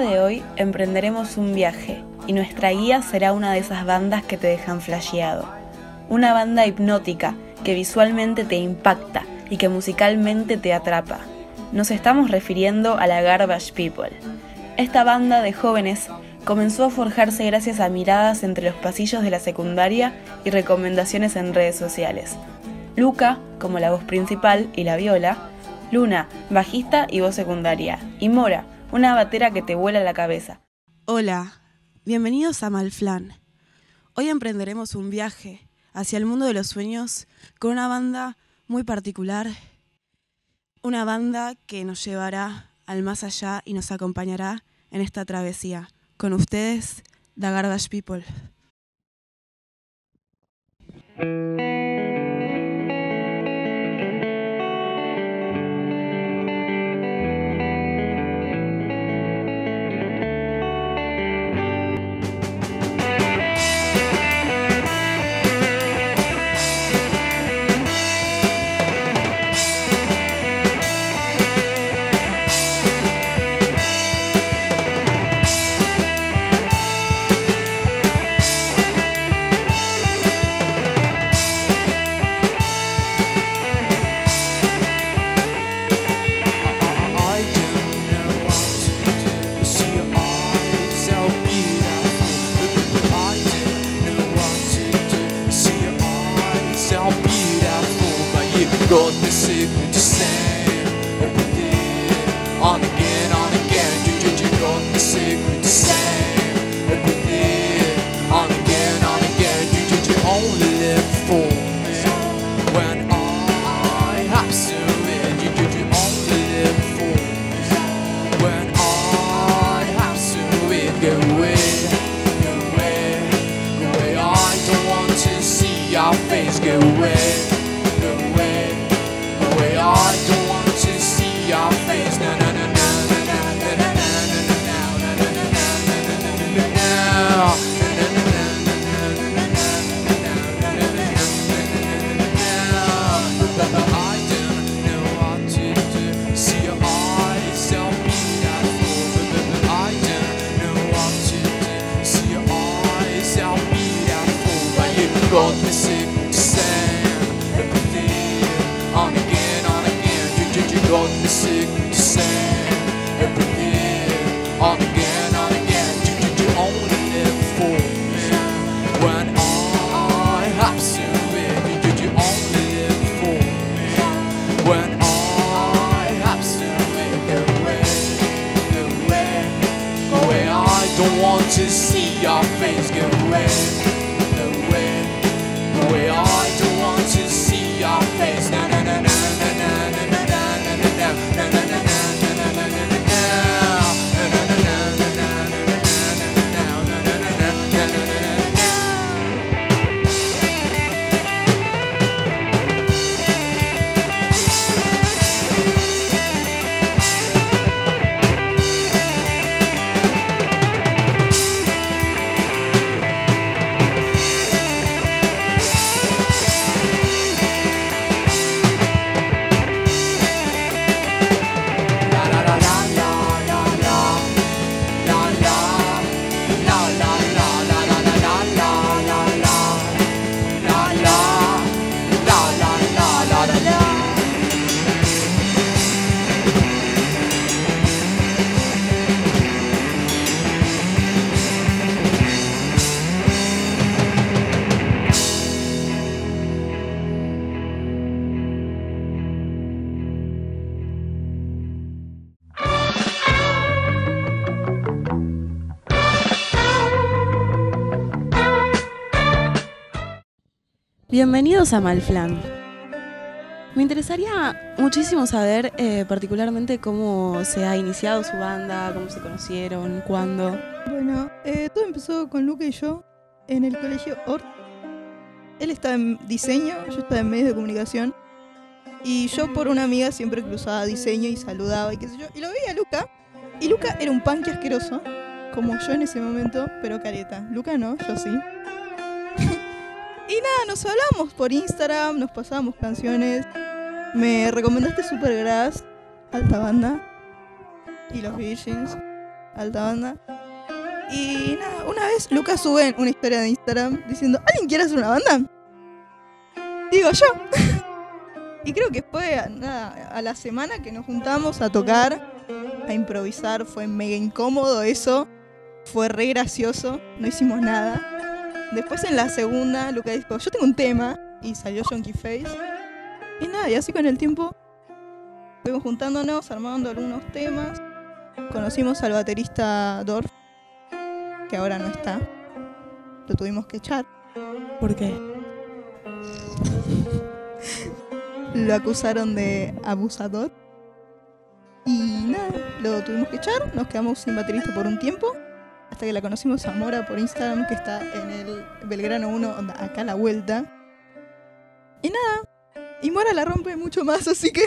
De hoy emprenderemos un viaje y nuestra guía será una de esas bandas que te dejan flasheado. Una banda hipnótica que visualmente te impacta y que musicalmente te atrapa. Nos estamos refiriendo a la Garbage People. Esta banda de jóvenes comenzó a forjarse gracias a miradas entre los pasillos de la secundaria y recomendaciones en redes sociales. Luca, como la voz principal y la viola, Luna, bajista y voz secundaria, y Mora, una batera que te vuela la cabeza. Hola, bienvenidos a Malflan. Hoy emprenderemos un viaje hacia el mundo de los sueños con una banda muy particular, una banda que nos llevará al más allá y nos acompañará en esta travesía. Con ustedes, The Garbage People. secret to stay on the game. Got me sick to sand. Again, on again. You, you, you got me sick to sand. Everything on again, Bienvenidos a Malflan. Me interesaría muchísimo saber eh, particularmente cómo se ha iniciado su banda, cómo se conocieron, cuándo. Bueno, eh, todo empezó con Luca y yo en el colegio Ort. Él está en diseño, yo estaba en medios de comunicación. Y yo por una amiga siempre cruzaba diseño y saludaba y qué sé yo. Y lo veía a Luca. Y Luca era un punk asqueroso, como yo en ese momento, pero careta. Luca no, yo sí. Y nada, nos hablamos por Instagram, nos pasábamos canciones. Me recomendaste Supergrass, alta banda. Y los Virgins. alta banda. Y nada, una vez Lucas sube una historia de Instagram diciendo, ¿alguien quiere hacer una banda? Digo yo. y creo que fue nada, a la semana que nos juntamos a tocar, a improvisar, fue mega incómodo eso, fue re gracioso, no hicimos nada. Después en la segunda, Lucas dijo, yo tengo un tema, y salió Jonky Face. Y nada, y así con el tiempo fuimos juntándonos, armando algunos temas. Conocimos al baterista Dorf, que ahora no está. Lo tuvimos que echar. ¿Por qué? Lo acusaron de abusador. Y nada, lo tuvimos que echar. Nos quedamos sin baterista por un tiempo. Hasta que la conocimos a Mora por Instagram, que está en el Belgrano 1, onda, acá a la vuelta. Y nada, y Mora la rompe mucho más, así que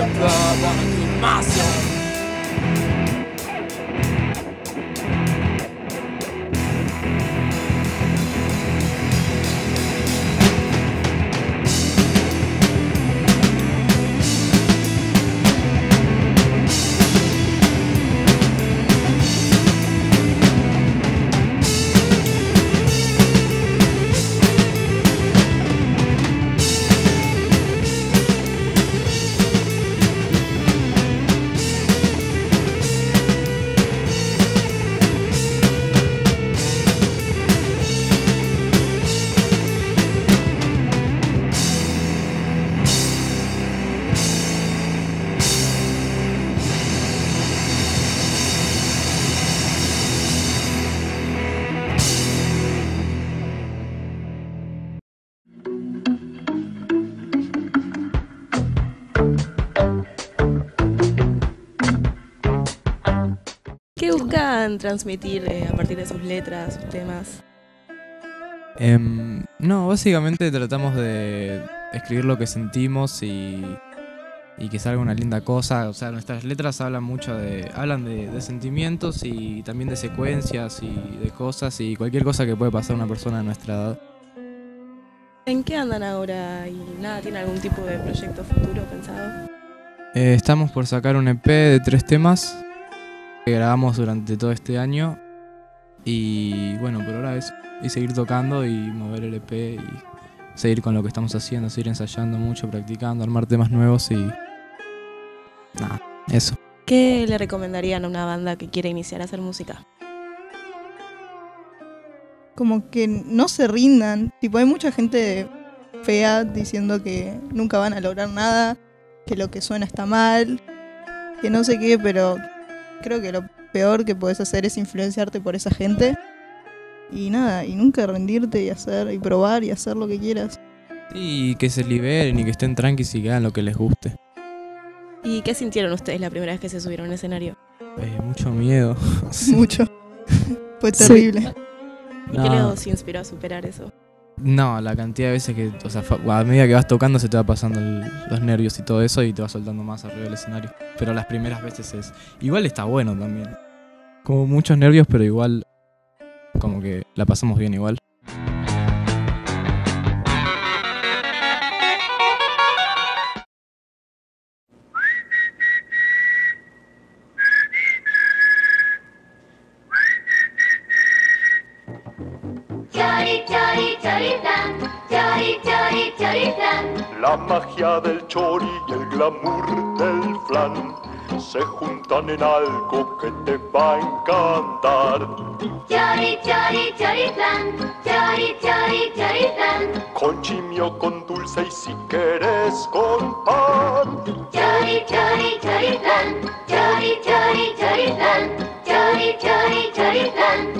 l'ombrata, tu massimo transmitir eh, a partir de sus letras, sus temas? Em, no, básicamente tratamos de escribir lo que sentimos y, y que salga una linda cosa. O sea, nuestras letras hablan mucho de. hablan de, de sentimientos y también de secuencias y de cosas y cualquier cosa que puede pasar a una persona de nuestra edad. ¿En qué andan ahora? ¿Y nada, tiene algún tipo de proyecto futuro pensado? Eh, estamos por sacar un EP de tres temas que grabamos durante todo este año. Y bueno, por ahora eso. Y seguir tocando y mover el EP y seguir con lo que estamos haciendo, seguir ensayando mucho, practicando, armar temas nuevos y. Nada, eso. ¿Qué le recomendarían a una banda que quiere iniciar a hacer música? Como que no se rindan. Tipo, hay mucha gente fea diciendo que nunca van a lograr nada, que lo que suena está mal, que no sé qué, pero creo que lo peor que puedes hacer es influenciarte por esa gente. Y nada, y nunca rendirte y hacer, y probar y hacer lo que quieras. Y que se liberen y que estén tranquilos y que hagan lo que les guste. ¿Y qué sintieron ustedes la primera vez que se subieron al escenario? Eh, mucho miedo. Mucho. Fue Sí. terrible. ¿Y No. qué los inspiró a superar eso? No, la cantidad de veces que, o sea, a medida que vas tocando se te va pasando los nervios y todo eso y te vas soltando más arriba del escenario. Pero las primeras veces es. Igual está bueno también. Como muchos nervios, pero igual. Como que la pasamos bien igual. Chori, chori, choriplan, chori, chori, choriplan. La magia del chori y el glamour del flan se juntan en algo que te va a encantar. Chori, chori, choriplan, chori, chori, choriplan. Con chimio, con dulce y si quieres con pan. Chori, chori, choriplan, chori, chori, choriplan. Chori, chori, choriplan,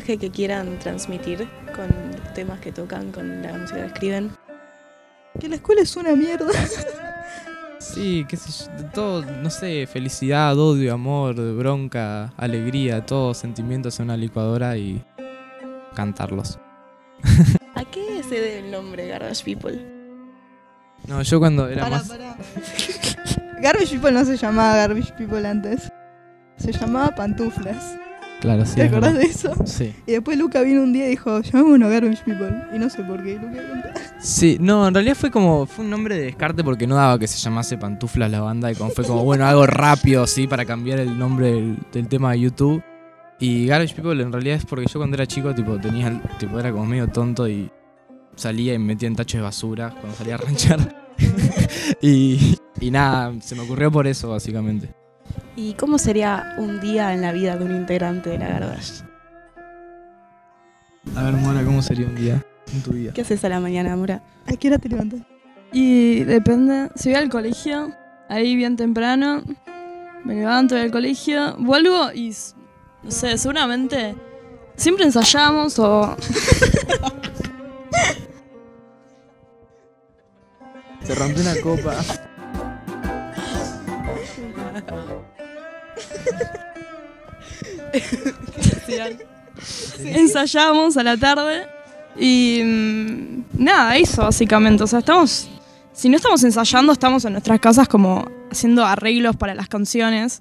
mensaje que quieran transmitir con los temas que tocan, con la música que escriben? Que la escuela es una mierda. Sí, qué sé yo, de todo, no sé, felicidad, odio, amor, bronca, alegría, todos sentimientos en una licuadora y cantarlos. ¿A qué se debe el nombre Garbage People? No, yo cuando era Pará, más... pará. Garbage People no se llamaba Garbage People antes. Se llamaba Pantuflas. Claro, sí. ¿Te acordás de eso? Sí. Y después Luca vino un día y dijo, llamémonos Garbage People. Y no sé por qué. Luca. Sí, no, en realidad fue como, fue un nombre de descarte porque no daba que se llamase Pantuflas la banda y como fue como, bueno, algo rápido, sí, para cambiar el nombre del, del tema de YouTube. Y Garbage People en realidad es porque yo cuando era chico, tipo, tenía, tipo, era como medio tonto y salía y me metía en tachos de basura cuando salía a ranchar. y, y nada, se me ocurrió por eso, básicamente. ¿Y cómo sería un día en la vida de un integrante de la Garbage? A ver, Mora, ¿cómo sería un día en tu vida? ¿Qué haces a la mañana, Mora? ¿A qué hora te levantas? Y depende, si voy al colegio, ahí bien temprano, me levanto del colegio, vuelvo y, no sé, seguramente siempre ensayamos o... Se rompió una copa. ensayamos a la tarde y mm, nada, eso básicamente. O sea, estamos, si no estamos ensayando, estamos en nuestras casas como haciendo arreglos para las canciones.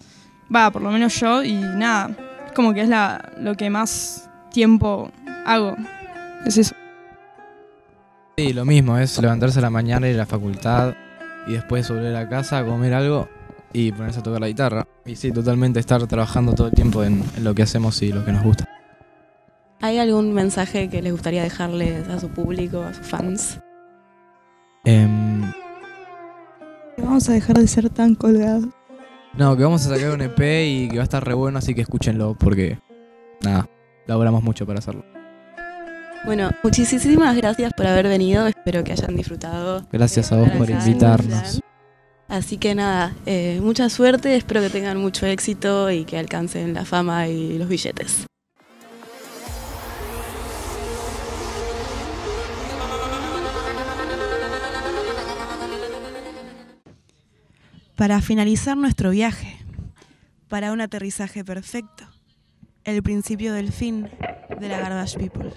Va, por lo menos yo y nada, es como que es la, lo que más tiempo hago. Es eso. Sí, lo mismo, es levantarse a la mañana, ir a la facultad y después volver a casa, comer algo y ponerse a tocar la guitarra. Y sí, totalmente estar trabajando todo el tiempo en, en lo que hacemos y lo que nos gusta. ¿Hay algún mensaje que les gustaría dejarles a su público, a sus fans? Em, Vamos a dejar de ser tan colgados. no, que vamos a sacar un EP y que va a estar re bueno, así que escúchenlo porque, nada, laboramos mucho para hacerlo. Bueno, muchísimas gracias por haber venido. Espero que hayan disfrutado. Gracias a vos por Gracias. invitarnos. Así que nada, eh, mucha suerte. Espero que tengan mucho éxito y que alcancen la fama y los billetes. Para finalizar nuestro viaje, para un aterrizaje perfecto, el principio del fin de la Garbage People.